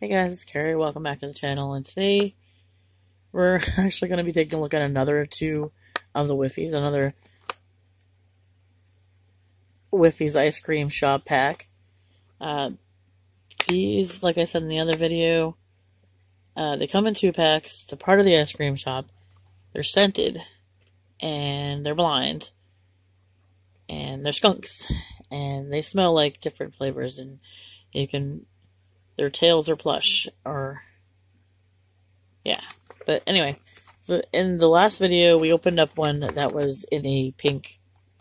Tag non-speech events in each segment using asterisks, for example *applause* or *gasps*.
Hey guys, it's Carrie. Welcome back to the channel. And today we're *laughs* actually going to be taking a look at another two of the Whiffies, another Whiffies ice cream shop pack. Uh, these, like I said in the other video, uh, they come in two packs. They're part of the ice cream shop. They're scented, and they're blind, and they're skunks, and they smell like different flavors, and you can their tails are plush, or yeah. But anyway, in the last video, we opened up one that was in a pink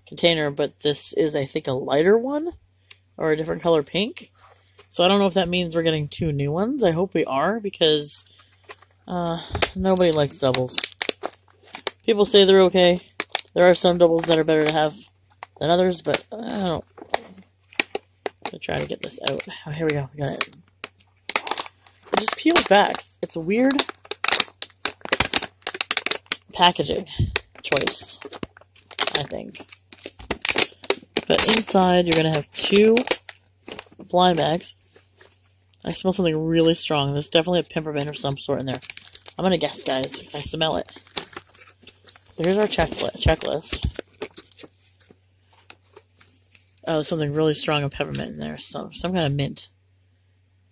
container, but this is, I think, a lighter one, or a different color pink. So I don't know if that means we're getting two new ones. I hope we are, because uh, nobody likes doubles. People say they're okay. There are some doubles that are better to have than others, but I don't. I'm try to get this out. Oh, here we go. We got it. Just peels back. It's a weird packaging choice, I think. But inside, you're going to have two blind bags. I smell something really strong. There's definitely a peppermint of some sort in there. I'm going to guess, guys, if I smell it. So here's our checklist. checklist. Oh, something really strong of peppermint in there. Some, some kind of mint.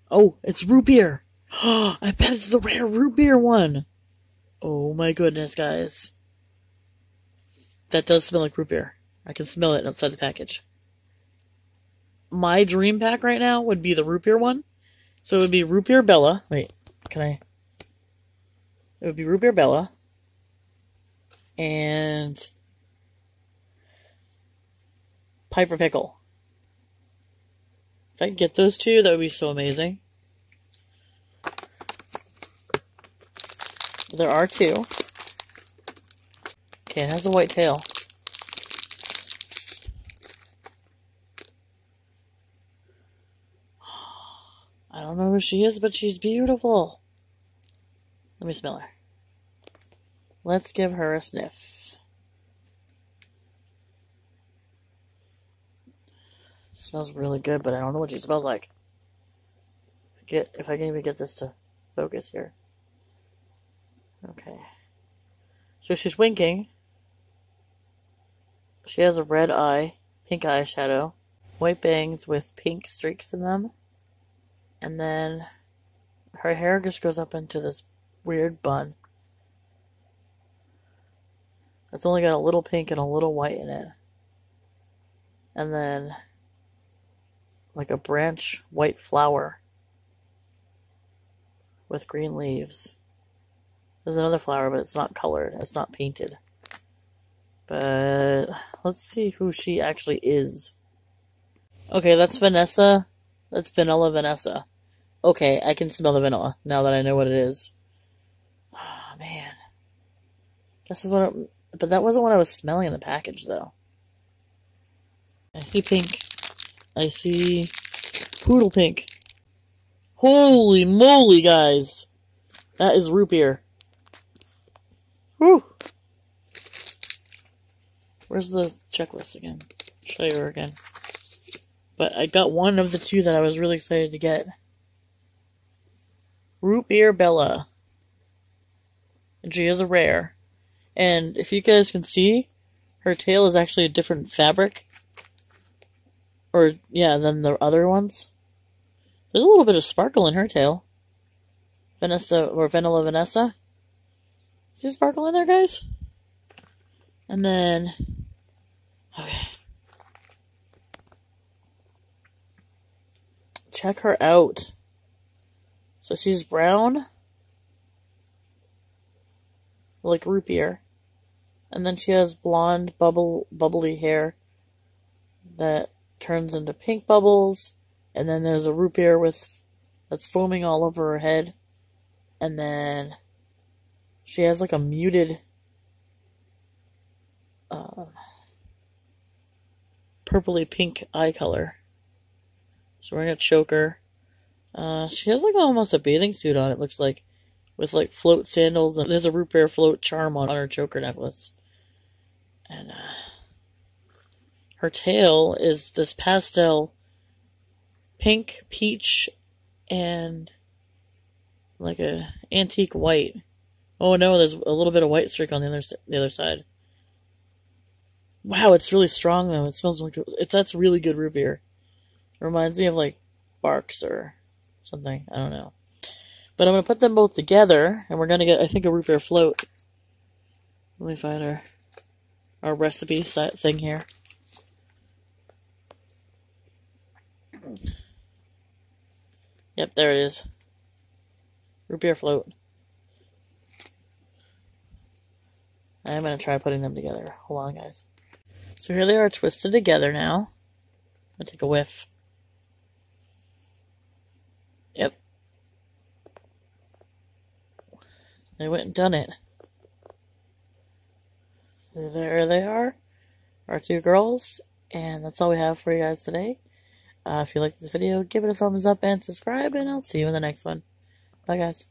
Oh, it's root beer. *gasps* I bet it's the rare root beer one. Oh my goodness, guys. That does smell like root beer. I can smell it outside the package. My dream pack right now would be the root beer one. So it would be root beer Bella. Wait, can I? It would be root beer Bella. And Piper Pickle. If I could get those two, that would be so amazing. There are two. Okay, it has a white tail. *gasps* I don't know who she is, but she's beautiful. Let me smell her. Let's give her a sniff. She smells really good, but I don't know what she smells like. Get if I can even get this to focus here. Okay. So she's winking. She has a red eye, pink eyeshadow, white bangs with pink streaks in them, and then her hair just goes up into this weird bun. That's only got a little pink and a little white in it. And then like a branch white flower with green leaves. There's another flower, but it's not colored. It's not painted. But let's see who she actually is. Okay, that's Vanessa. That's Vanilla Vanessa. Okay, I can smell the vanilla now that I know what it is. Oh, man. This is what but that wasn't what I was smelling in the package, though. I see pink. I see poodle pink. Holy moly, guys! That is root beer. Whew. Where's the checklist again? Show you her again. But I got one of the two that I was really excited to get. Root Beer Bella. And she is a rare. And if you guys can see, her tail is actually a different fabric. Or, yeah, than the other ones. There's a little bit of sparkle in her tail. Vanessa, or Vanilla Vanessa. See sparkle in there, guys? And then, okay. Check her out. So she's brown, like root beer. And then she has blonde, bubble, bubbly hair that turns into pink bubbles. And then there's a root beer with that's foaming all over her head. And then she has like a muted uh, purpley pink eye color. So we're wearing a choker. Uh, she has like almost a bathing suit on, it looks like, with like float sandals, and there's a root beer float charm on, on her choker necklace. And uh, her tail is this pastel pink, peach, and like a antique white. Oh no, there's a little bit of white streak on the other the other side. Wow, it's really strong though. It smells like it's that's really good root beer. It reminds me of like Barq's or something. I don't know. But I'm gonna put them both together, and we're gonna get I think a root beer float. Let me find our our recipe thing here. Yep, there it is. Root beer float. I'm gonna try putting them together. Hold on, guys. So here they are twisted together now. I'll take a whiff. Yep. They went and done it. There they are. Our two girls. And that's all we have for you guys today. Uh, if you like this video, give it a thumbs up and subscribe, and I'll see you in the next one. Bye, guys.